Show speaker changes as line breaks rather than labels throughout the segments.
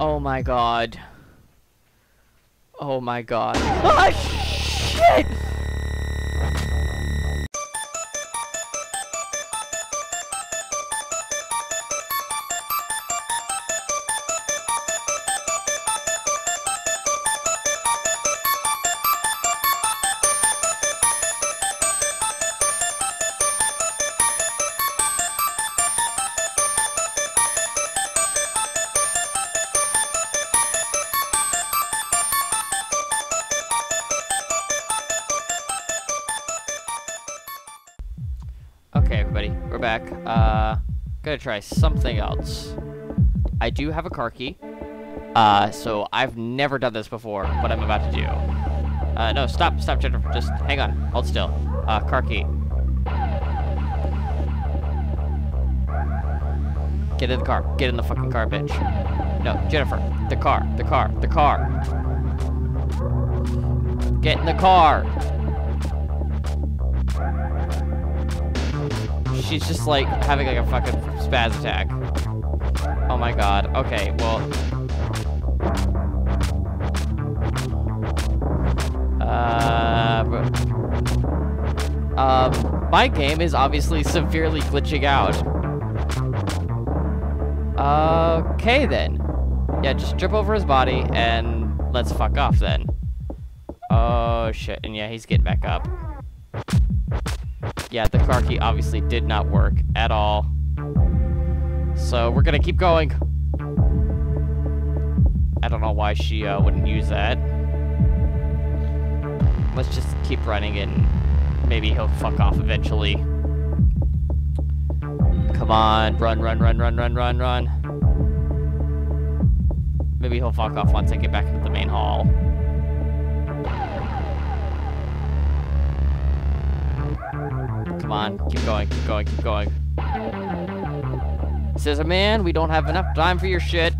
Oh my god. Oh my god. Ah, shit! We're back. Uh, gonna try something else. I do have a car key. Uh, so I've never done this before, what I'm about to do. Uh, no, stop, stop, Jennifer. Just hang on. Hold still. Uh, car key. Get in the car. Get in the fucking car, bitch. No, Jennifer. The car. The car. The car. Get in the car. She's just like having like a fucking spaz attack. Oh my god. Okay, well. Uh. Um, my game is obviously severely glitching out. Okay then. Yeah, just trip over his body and let's fuck off then. Oh shit, and yeah, he's getting back up. Yeah, the car key obviously did not work at all. So we're gonna keep going. I don't know why she uh, wouldn't use that. Let's just keep running and maybe he'll fuck off eventually. Come on, run, run, run, run, run, run, run. Maybe he'll fuck off once I get back into the main hall. Come on, keep going, keep going, keep going. Says man, we don't have enough time for your shit.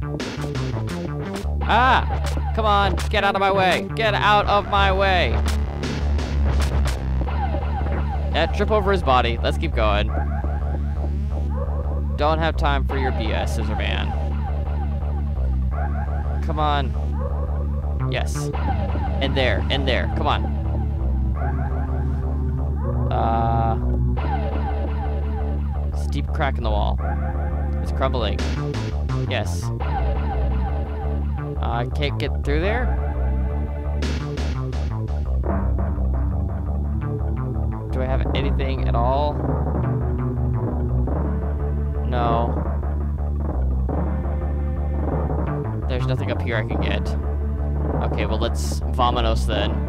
Ah! Come on, get out of my way. Get out of my way. Yeah, trip over his body. Let's keep going. Don't have time for your BS, Scissor Man. Come on. Yes. And there, and there. Come on. Uh, steep crack in the wall. It's crumbling. Yes. I uh, can't get through there? Do I have anything at all? No. There's nothing up here I can get. Okay, well let's vominos then.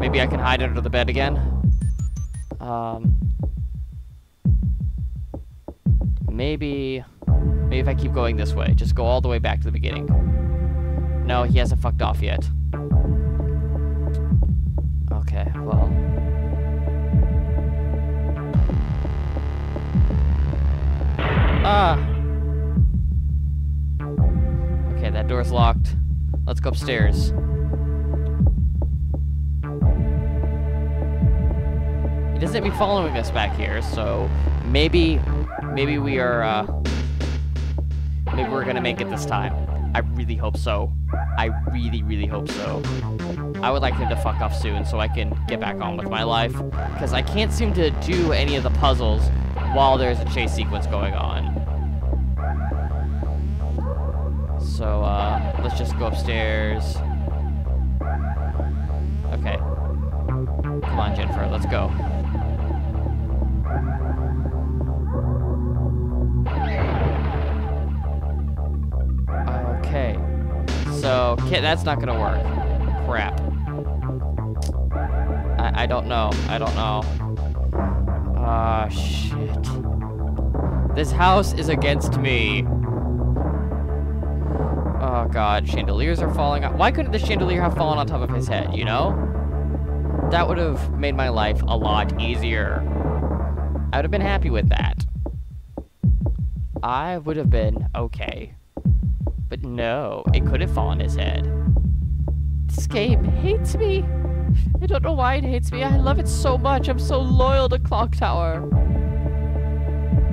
Maybe I can hide under the bed again? Um, maybe, maybe if I keep going this way, just go all the way back to the beginning. No, he hasn't fucked off yet. Okay, well. Ah! Okay, that door's locked. Let's go upstairs. He doesn't be following us back here, so maybe, maybe we are, uh, maybe we're gonna make it this time. I really hope so. I really, really hope so. I would like him to fuck off soon so I can get back on with my life, because I can't seem to do any of the puzzles while there's a chase sequence going on. So, uh, let's just go upstairs. Okay. Come on, Jennifer, let's go. Kid, that's not gonna work. Crap. I, I don't know. I don't know. Ah, shit. This house is against me. Oh god, chandeliers are falling out. Why couldn't the chandelier have fallen on top of his head, you know? That would have made my life a lot easier. I would have been happy with that. I would have been okay. But no, it could have fallen his head. This game hates me. I don't know why it hates me. I love it so much. I'm so loyal to Clock Tower.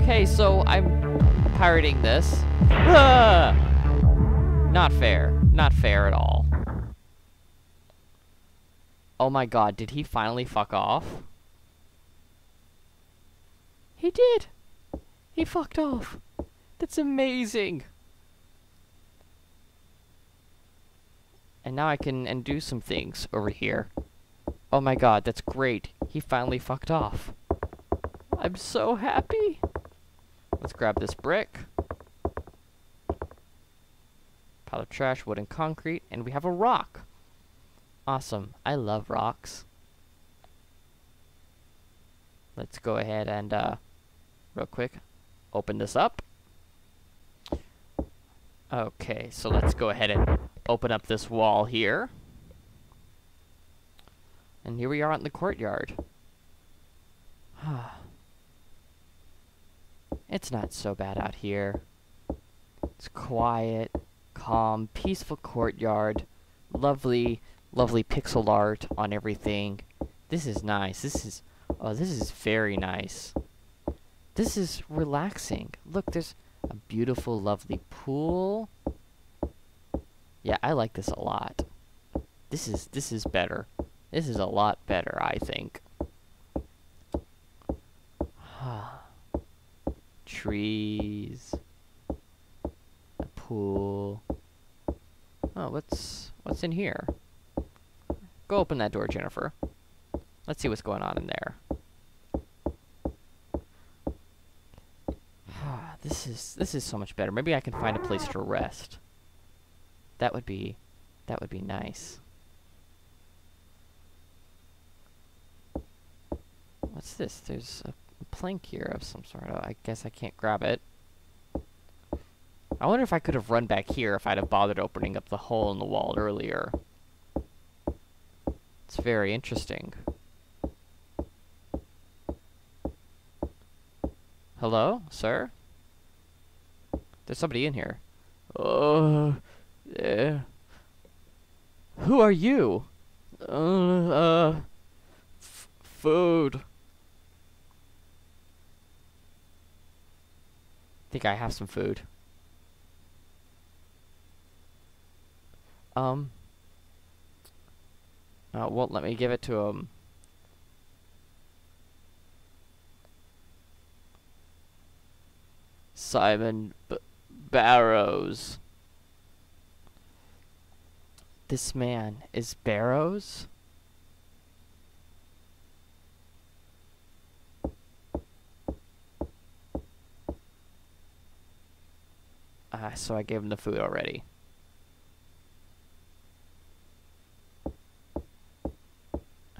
Okay, so I'm pirating this. Ah! Not fair. Not fair at all. Oh my god, did he finally fuck off? He did! He fucked off. That's amazing. And now I can undo some things over here. Oh my god, that's great. He finally fucked off. I'm so happy. Let's grab this brick. Pile of trash, wood and concrete, and we have a rock. Awesome. I love rocks. Let's go ahead and, uh, real quick, open this up. Okay, so let's go ahead and open up this wall here. And here we are in the courtyard. it's not so bad out here. It's quiet, calm, peaceful courtyard. Lovely, lovely pixel art on everything. This is nice. This is, oh, this is very nice. This is relaxing. Look, there's a beautiful, lovely pool. Yeah, I like this a lot. This is this is better. This is a lot better, I think. Trees. A pool. Oh, what's what's in here? Go open that door, Jennifer. Let's see what's going on in there. this is this is so much better. Maybe I can find a place to rest. That would be that would be nice. What's this? There's a plank here of some sort. Oh, I guess I can't grab it. I wonder if I could have run back here if I'd have bothered opening up the hole in the wall earlier. It's very interesting. Hello, sir? There's somebody in here. Oh, yeah. Who are you? Uh, uh, food. think I have some food. Um. Uh, won't let me give it to him. Simon B Barrows. This man is Barrows? Uh, so I gave him the food already.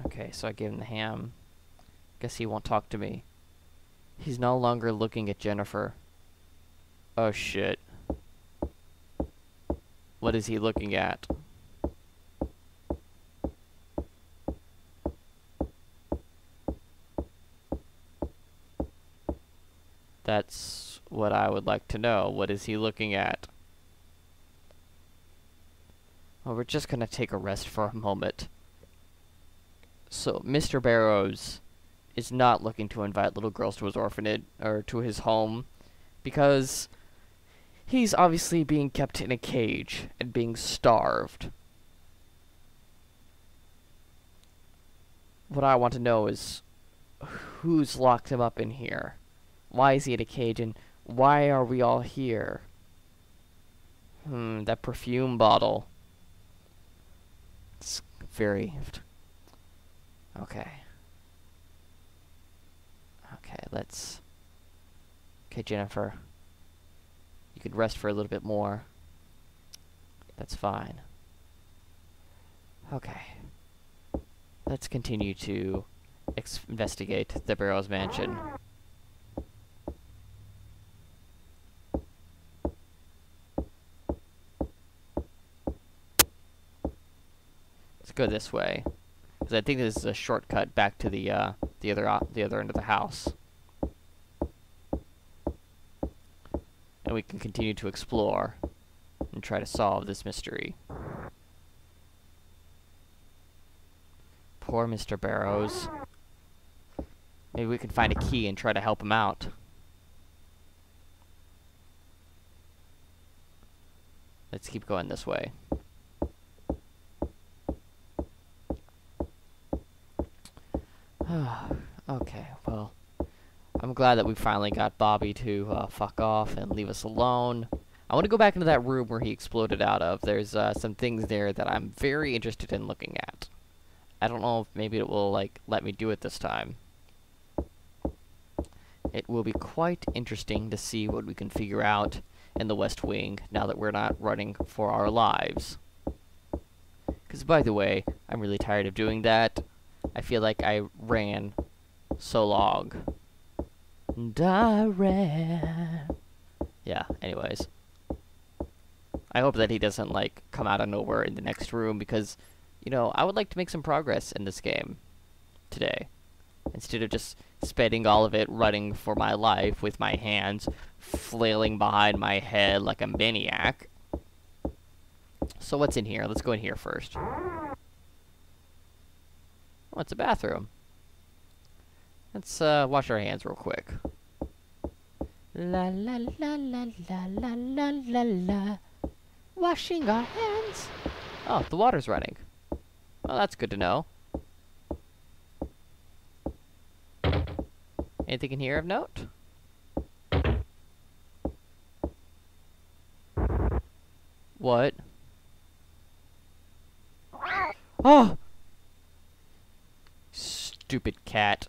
Okay, so I gave him the ham. Guess he won't talk to me. He's no longer looking at Jennifer. Oh shit. What is he looking at? That's what I would like to know. What is he looking at? Well, we're just gonna take a rest for a moment. So, Mr. Barrows is not looking to invite little girls to his orphanage, or to his home, because he's obviously being kept in a cage and being starved. What I want to know is who's locked him up in here? Why is he in a cage and why are we all here? Hmm, that perfume bottle. It's very... Okay. Okay, let's... Okay, Jennifer You could rest for a little bit more. That's fine. Okay. Let's continue to investigate the Barrows Mansion. Go this way, because I think this is a shortcut back to the uh, the other the other end of the house. and we can continue to explore and try to solve this mystery. Poor Mr. Barrows. Maybe we can find a key and try to help him out. Let's keep going this way. okay, well, I'm glad that we finally got Bobby to uh, fuck off and leave us alone. I want to go back into that room where he exploded out of. There's uh, some things there that I'm very interested in looking at. I don't know if maybe it will like let me do it this time. It will be quite interesting to see what we can figure out in the West Wing now that we're not running for our lives. Because, by the way, I'm really tired of doing that. I feel like I ran so long. Yeah, anyways. I hope that he doesn't, like, come out of nowhere in the next room because, you know, I would like to make some progress in this game today. Instead of just spending all of it running for my life with my hands flailing behind my head like a maniac. So what's in here? Let's go in here first. Oh, it's a bathroom. Let's uh, wash our hands real quick. La la la la la la la la la. Washing our hands. Oh, the water's running. Well, that's good to know. Anything in here of note? What? Oh! Stupid cat.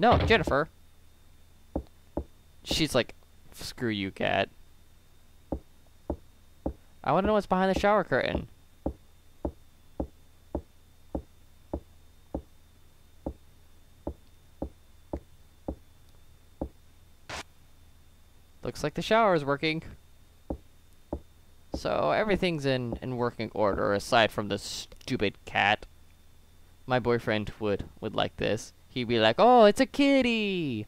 No, Jennifer. She's like, screw you, cat. I want to know what's behind the shower curtain. Looks like the shower is working. So everything's in, in working order aside from the stupid cat. My boyfriend would, would like this. He'd be like, oh, it's a kitty!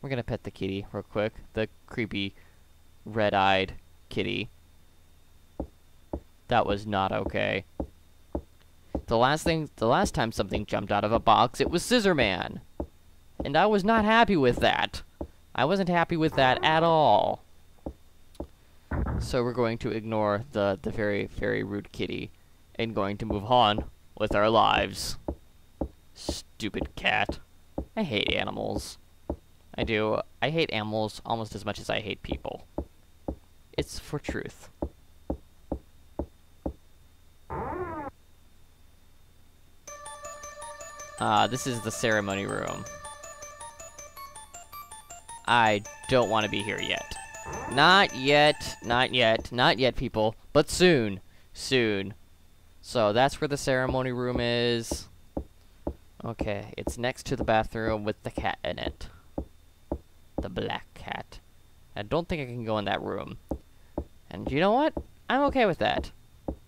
We're gonna pet the kitty real quick. The creepy, red-eyed kitty. That was not okay. The last thing, the last time something jumped out of a box, it was Scissor Man. And I was not happy with that. I wasn't happy with that at all. So we're going to ignore the, the very, very rude kitty and going to move on with our lives. Stupid cat. I hate animals. I do. I hate animals almost as much as I hate people. It's for truth. Uh, this is the ceremony room. I don't want to be here yet. Not yet, not yet, not yet, people. But soon, soon. So that's where the ceremony room is. Okay, it's next to the bathroom with the cat in it. The black cat. I don't think I can go in that room. And you know what? I'm okay with that.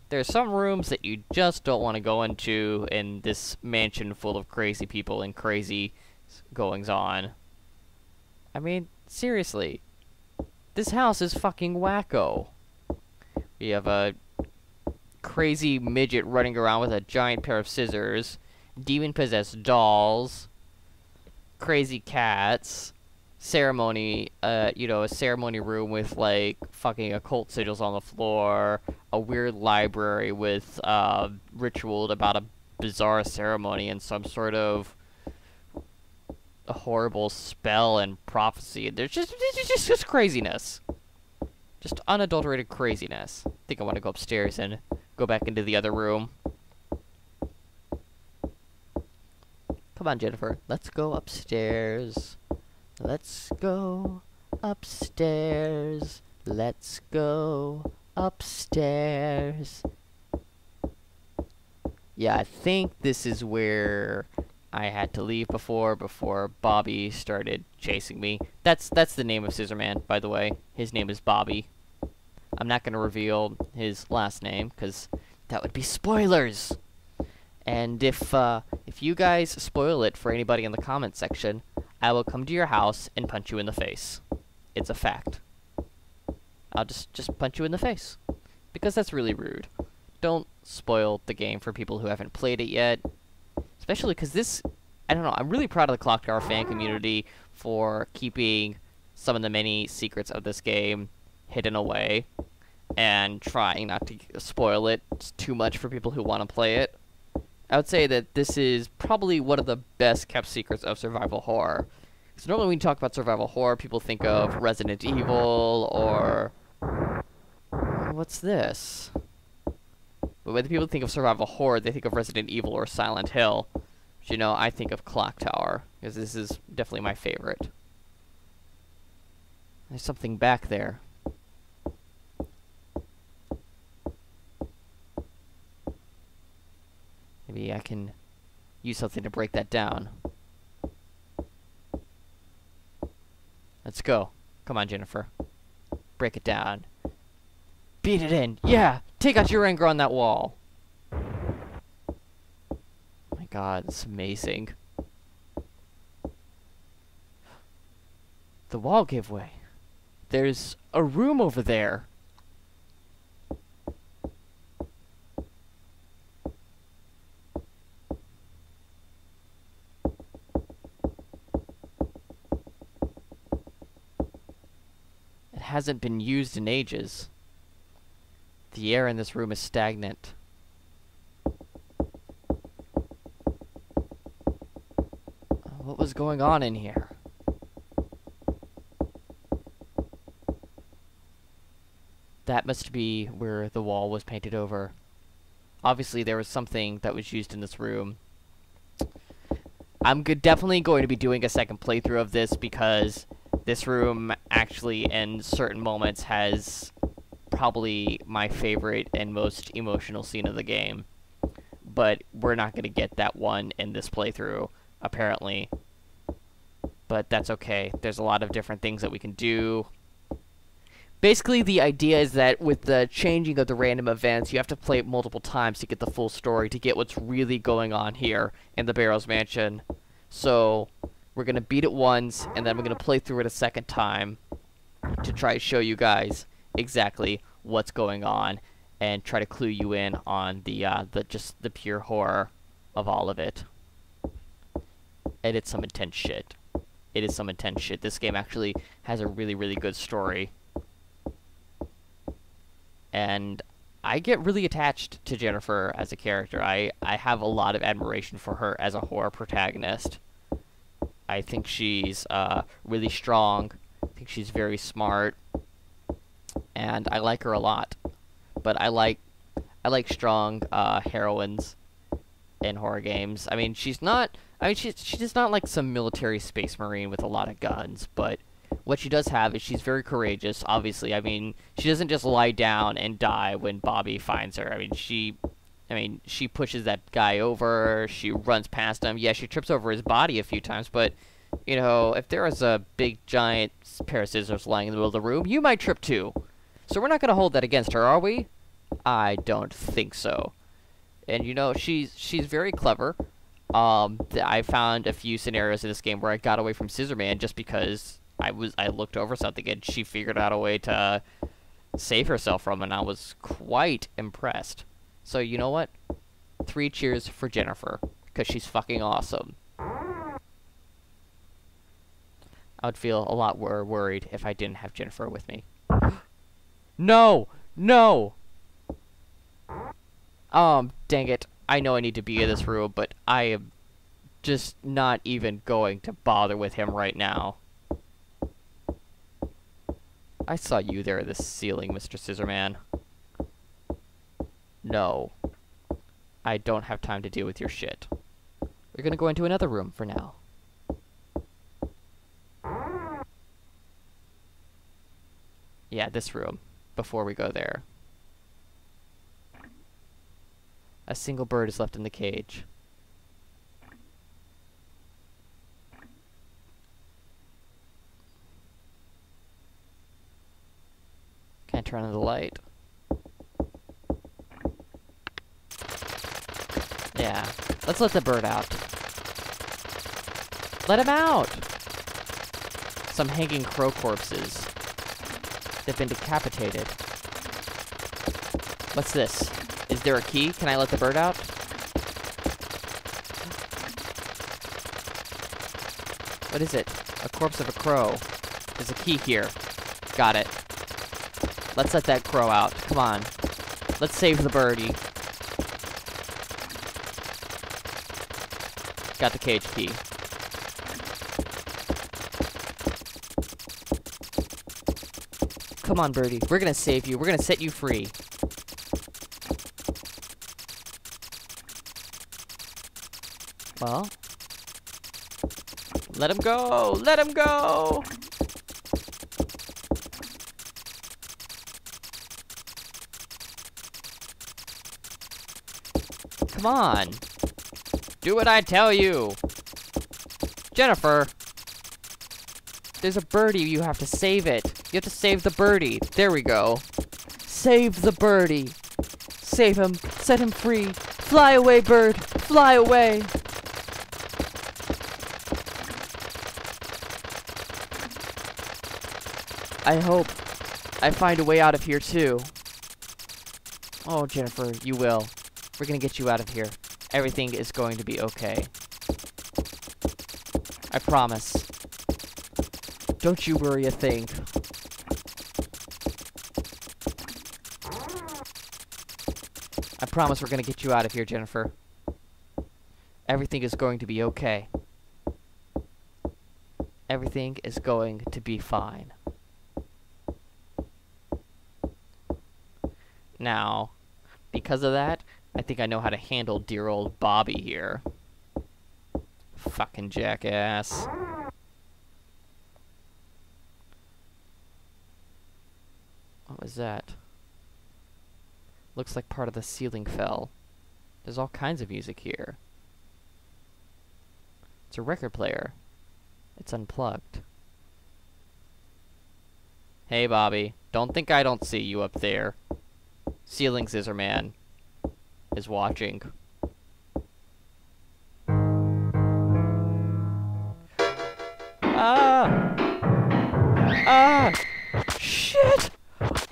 There's some rooms that you just don't want to go into in this mansion full of crazy people and crazy goings on. I mean, seriously. This house is fucking wacko. We have a crazy midget running around with a giant pair of scissors, demon-possessed dolls, crazy cats, ceremony, uh, you know, a ceremony room with, like, fucking occult sigils on the floor, a weird library with, uh, ritual about a bizarre ceremony and some sort of a horrible spell and prophecy. There's just, just, just craziness. Just unadulterated craziness. I think I want to go upstairs and go back into the other room. Come on, Jennifer. Let's go upstairs. Let's go upstairs. Let's go upstairs. Yeah, I think this is where I had to leave before before Bobby started chasing me. That's that's the name of Scissor Man, by the way. His name is Bobby. I'm not going to reveal his last name because that would be spoilers. And if uh, if you guys spoil it for anybody in the comment section, I will come to your house and punch you in the face. It's a fact. I'll just just punch you in the face because that's really rude. Don't spoil the game for people who haven't played it yet Especially because this, I don't know, I'm really proud of the Clock Tower fan community for keeping some of the many secrets of this game hidden away and trying not to spoil it too much for people who want to play it. I would say that this is probably one of the best kept secrets of survival horror. Because normally when you talk about survival horror, people think of Resident Evil or... What's this? But when people think of survival horror, they think of Resident Evil or Silent Hill. You know, I think of Clock Tower, because this is definitely my favorite. There's something back there. Maybe I can use something to break that down. Let's go. Come on, Jennifer. Break it down. Beat it in. Yeah! Take out your anger on that wall. Oh my god, it's amazing. The wall gave way. There's a room over there. Hasn't been used in ages. The air in this room is stagnant. Uh, what was going on in here? That must be where the wall was painted over. Obviously, there was something that was used in this room. I'm definitely going to be doing a second playthrough of this because this room actually in certain moments has probably my favorite and most emotional scene of the game. But we're not going to get that one in this playthrough, apparently. But that's okay. There's a lot of different things that we can do. Basically, the idea is that with the changing of the random events, you have to play it multiple times to get the full story, to get what's really going on here in the Barrows Mansion. So, we're going to beat it once, and then we're going to play through it a second time to try to show you guys exactly what's going on and try to clue you in on the, uh, the just the pure horror of all of it. And it's some intense shit. It is some intense shit. This game actually has a really, really good story. And I get really attached to Jennifer as a character. I, I have a lot of admiration for her as a horror protagonist. I think she's uh, really strong. Think she's very smart, and I like her a lot. But I like I like strong uh, heroines in horror games. I mean, she's not. I mean, she's she's not like some military space marine with a lot of guns, but what she does have is she's very courageous. Obviously, I mean, she doesn't just lie down and die when Bobby finds her. I mean, she I mean, she pushes that guy over, she runs past him. Yeah, she trips over his body a few times, but, you know, if there is a big, giant pair of scissors lying in the middle of the room, you might trip too. So we're not going to hold that against her, are we? I don't think so. And, you know, she's, she's very clever. Um, I found a few scenarios in this game where I got away from Scissorman just because I was I looked over something and she figured out a way to save herself from and I was quite impressed. So you know what? Three cheers for Jennifer, because she's fucking awesome. I would feel a lot more worried if I didn't have Jennifer with me. no! No! Um, dang it. I know I need to be in this room, but I am just not even going to bother with him right now. I saw you there at the ceiling, Mr. Scissorman. No. I don't have time to deal with your shit. We're gonna go into another room for now. Yeah, this room. Before we go there. A single bird is left in the cage. Can't turn on the light. Yeah. Let's let the bird out. Let him out! Some hanging crow corpses. They've been decapitated. What's this? Is there a key? Can I let the bird out? What is it? A corpse of a crow. There's a key here. Got it. Let's let that crow out. Come on. Let's save the birdie. Got the cage key. Come on, birdie. We're gonna save you. We're gonna set you free. Well, let him go! Let him go! Come on! Do what I tell you! Jennifer! There's a birdie, you have to save it. You have to save the birdie. There we go. Save the birdie. Save him. Set him free. Fly away, bird. Fly away. I hope I find a way out of here too. Oh, Jennifer, you will. We're gonna get you out of here. Everything is going to be okay. I promise. Don't you worry a thing. I promise we're gonna get you out of here, Jennifer. Everything is going to be okay. Everything is going to be fine. Now, because of that, I think I know how to handle dear old Bobby here. Fucking jackass. Was that? Looks like part of the ceiling fell. There's all kinds of music here. It's a record player. It's unplugged. Hey, Bobby. Don't think I don't see you up there. Ceiling Scissor Man is watching.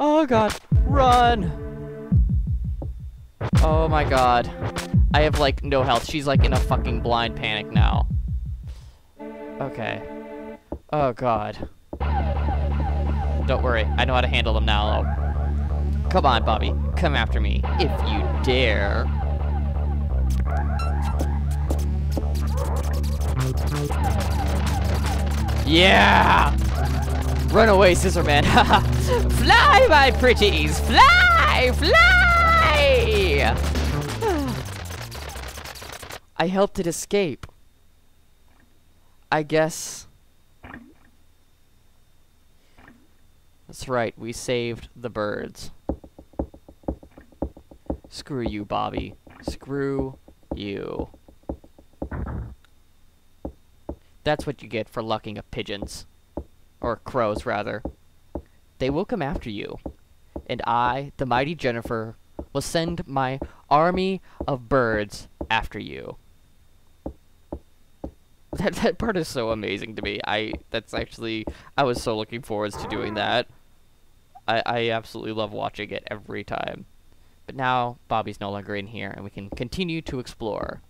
Oh god, run! Oh my god. I have like no health. She's like in a fucking blind panic now. Okay. Oh god. Don't worry, I know how to handle them now. Come on, Bobby. Come after me, if you dare. Yeah! Run away, Scissor Man. fly, my pretties! Fly! Fly! I helped it escape. I guess... That's right, we saved the birds. Screw you, Bobby. Screw you. That's what you get for lucking up pigeons. Or crows, rather. They will come after you. And I, the mighty Jennifer, will send my army of birds after you. That, that part is so amazing to me. I, that's actually, I was so looking forward to doing that. I, I absolutely love watching it every time. But now Bobby's no longer in here, and we can continue to explore.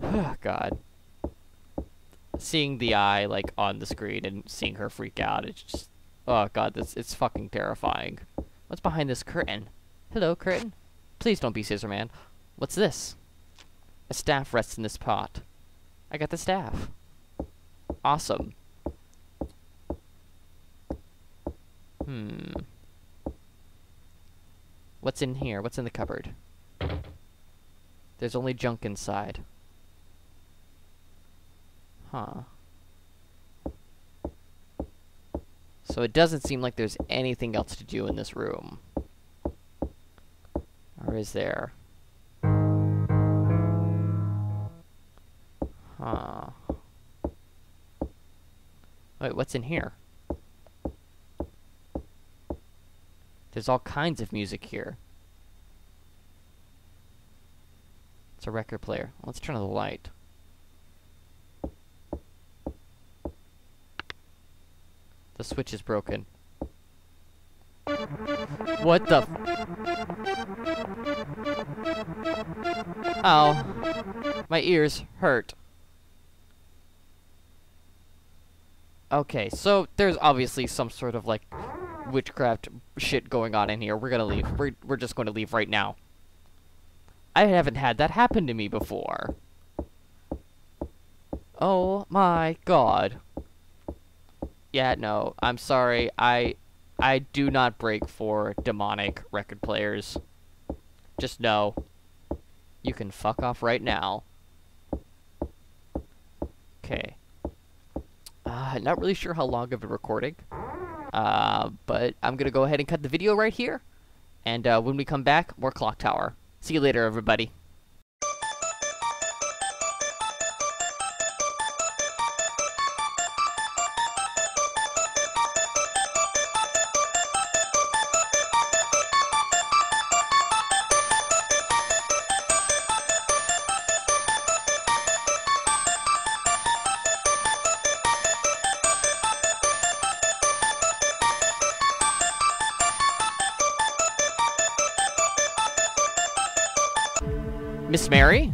God. Seeing the eye, like, on the screen and seeing her freak out, it's just... Oh, God, this it's fucking terrifying. What's behind this curtain? Hello, curtain? Please don't be Scissor Man. What's this? A staff rests in this pot. I got the staff. Awesome. Hmm. What's in here? What's in the cupboard? There's only junk inside. Huh. So it doesn't seem like there's anything else to do in this room. Or is there? Huh. Wait, what's in here? There's all kinds of music here. It's a record player. Let's turn on the light. The switch is broken. What the? oh. My ears hurt. Okay, so there's obviously some sort of like witchcraft shit going on in here. We're gonna leave. We're we're just going to leave right now. I haven't had that happen to me before. Oh my god. Yeah, no, I'm sorry. I I do not break for demonic record players. Just know you can fuck off right now. Okay. Uh, not really sure how long I've been recording. Uh, but I'm gonna go ahead and cut the video right here. And uh, when we come back, more Clock Tower. See you later, everybody. Mary?